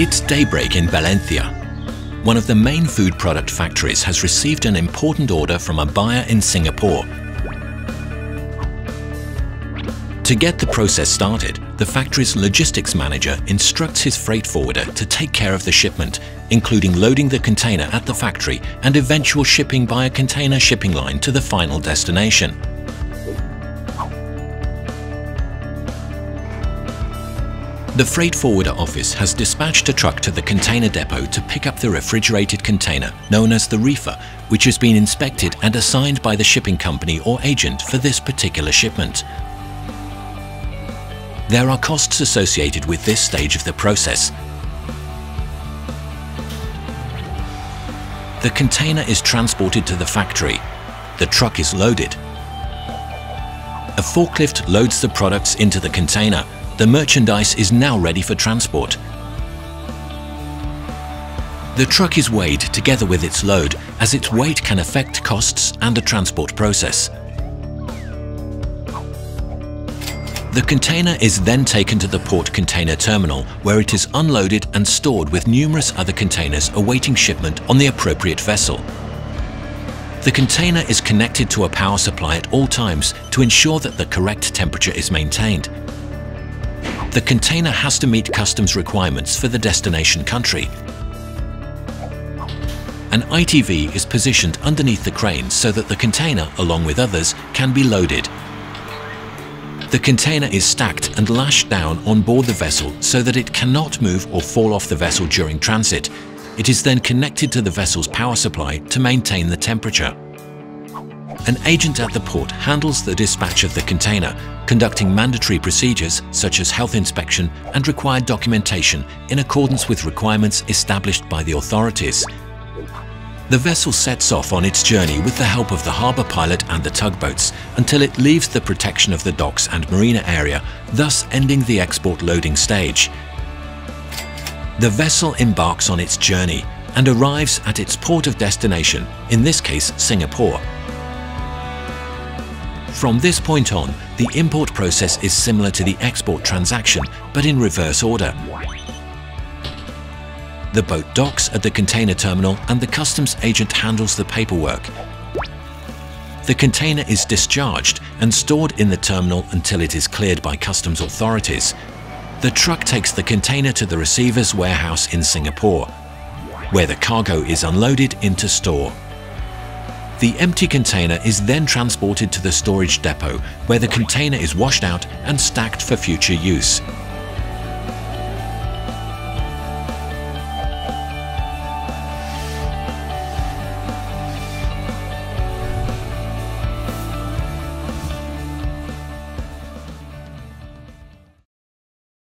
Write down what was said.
It's daybreak in Valencia. One of the main food product factories has received an important order from a buyer in Singapore. To get the process started, the factory's logistics manager instructs his freight forwarder to take care of the shipment, including loading the container at the factory and eventual shipping by a container shipping line to the final destination. The freight forwarder office has dispatched a truck to the container depot to pick up the refrigerated container, known as the reefer, which has been inspected and assigned by the shipping company or agent for this particular shipment. There are costs associated with this stage of the process. The container is transported to the factory. The truck is loaded. A forklift loads the products into the container. The merchandise is now ready for transport. The truck is weighed together with its load as its weight can affect costs and the transport process. The container is then taken to the port container terminal where it is unloaded and stored with numerous other containers awaiting shipment on the appropriate vessel. The container is connected to a power supply at all times to ensure that the correct temperature is maintained. The container has to meet customs requirements for the destination country. An ITV is positioned underneath the crane so that the container, along with others, can be loaded the container is stacked and lashed down on board the vessel so that it cannot move or fall off the vessel during transit. It is then connected to the vessel's power supply to maintain the temperature. An agent at the port handles the dispatch of the container, conducting mandatory procedures such as health inspection and required documentation in accordance with requirements established by the authorities. The vessel sets off on its journey with the help of the harbour pilot and the tugboats until it leaves the protection of the docks and marina area, thus ending the export loading stage. The vessel embarks on its journey and arrives at its port of destination, in this case Singapore. From this point on, the import process is similar to the export transaction, but in reverse order. The boat docks at the container terminal and the customs agent handles the paperwork. The container is discharged and stored in the terminal until it is cleared by customs authorities. The truck takes the container to the receiver's warehouse in Singapore, where the cargo is unloaded into store. The empty container is then transported to the storage depot, where the container is washed out and stacked for future use.